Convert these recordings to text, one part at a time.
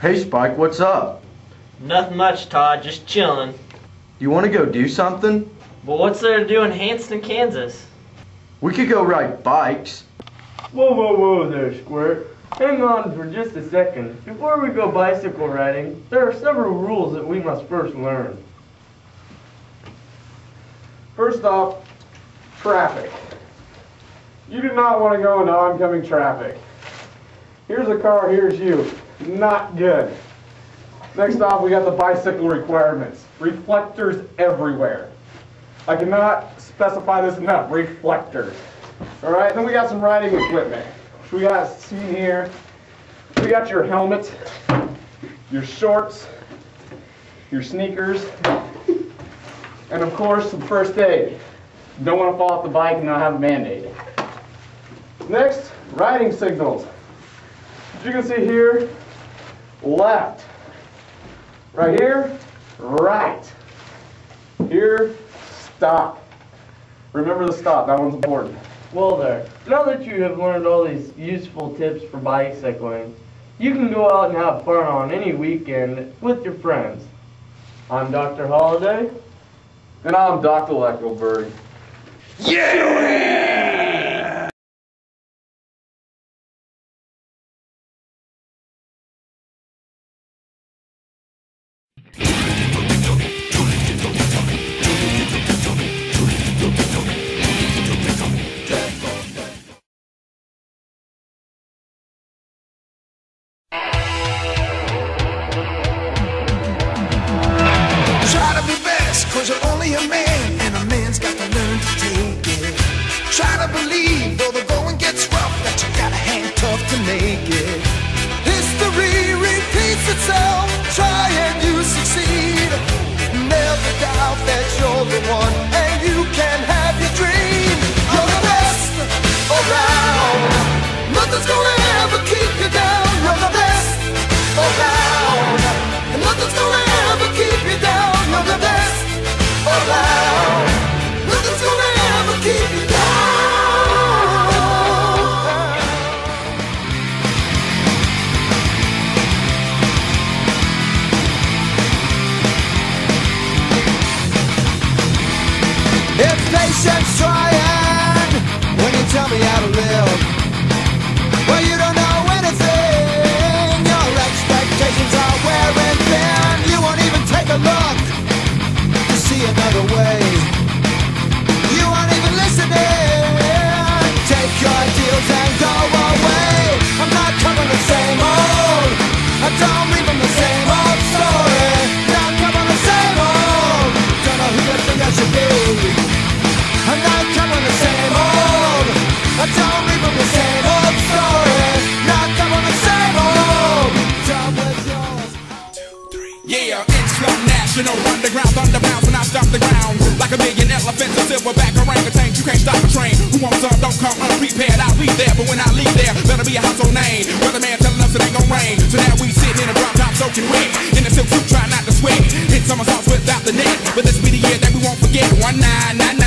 Hey Spike, what's up? Nothing much, Todd. Just chilling. You want to go do something? But what's there to do in Hanston, Kansas? We could go ride bikes. Whoa, whoa, whoa there, Squirt. Hang on for just a second. Before we go bicycle riding, there are several rules that we must first learn. First off, traffic. You do not want to go into oncoming traffic. Here's a car, here's you. Not good. Next off, we got the bicycle requirements. Reflectors everywhere. I cannot specify this enough. Reflectors. All right, then we got some riding equipment. We got seen here. We got your helmet, your shorts, your sneakers, and of course some first aid. Don't want to fall off the bike and not have a band-aid. Next, riding signals. As you can see here, left. Right here, right. Here, stop. Remember the stop, that one's important. Well there, now that you have learned all these useful tips for bicycling, you can go out and have fun on any weekend with your friends. I'm Dr. Holliday. And I'm Dr. Leckelberg. Try that you're the one, patience elephants, a silverback orangutan. You can't stop a train. Who wants some? Don't come unprepared. I'll be there, but when I leave there, better be a household name. Weatherman telling us it ain't gonna rain, so now we sitting in a drop top soaking wet in a silk suit, try not to sweat. Hit somersaults without the net, but this be the year that we won't forget. One nine nine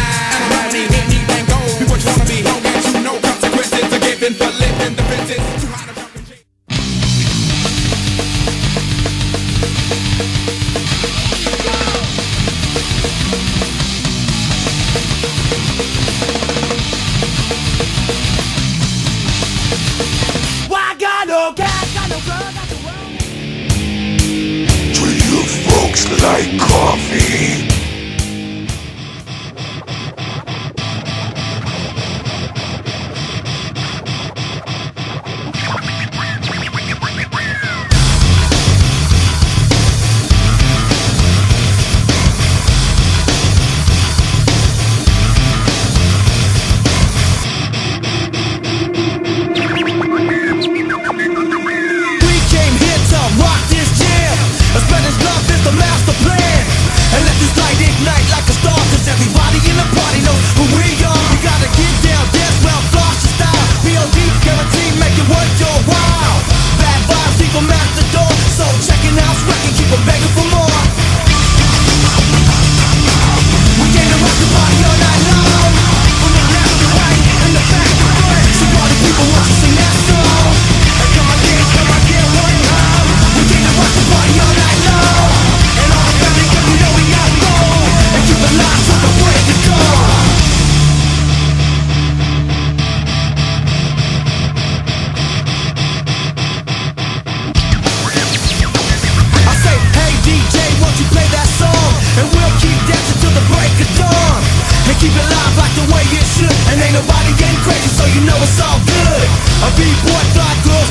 like coffee keep it live like the way it should. And ain't nobody getting crazy so you know it's all good. A B-boy, fly girls,